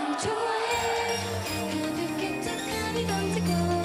날 좋아해. 가볍게 툭 감이 던지고